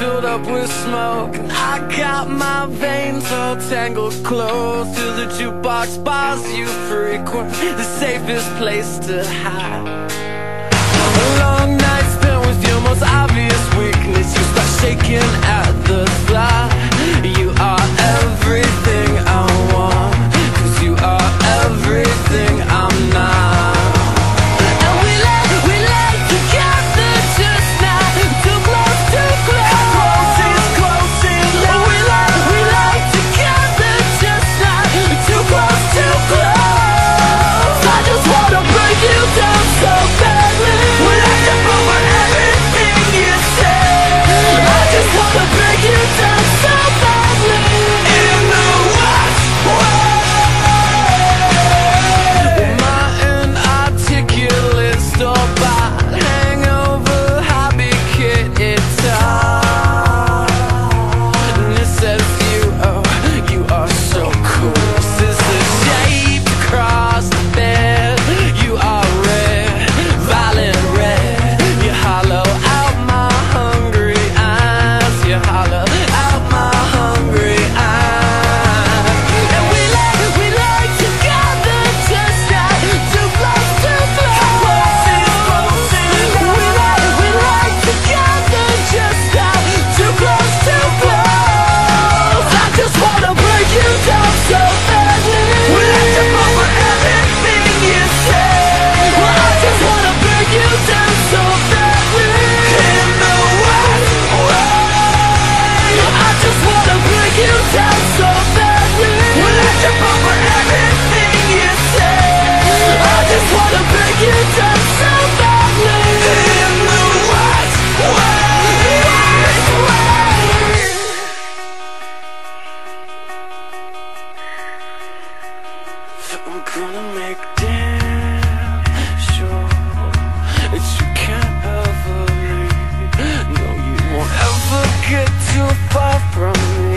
filled up with smoke. I got my veins all tangled close To the jukebox bars you frequent. The safest place to hide. A long night spent with your most obvious weakness. You start shaking at the thought I'm gonna make damn sure that you can't ever leave. No, you won't ever get too far from me.